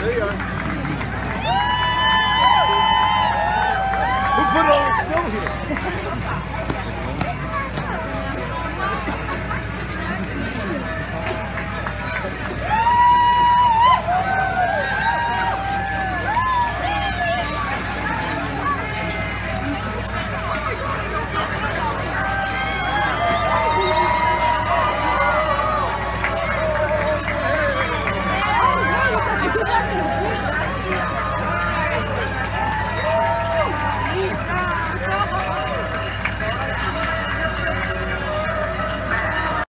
There you are. Who put it on still here?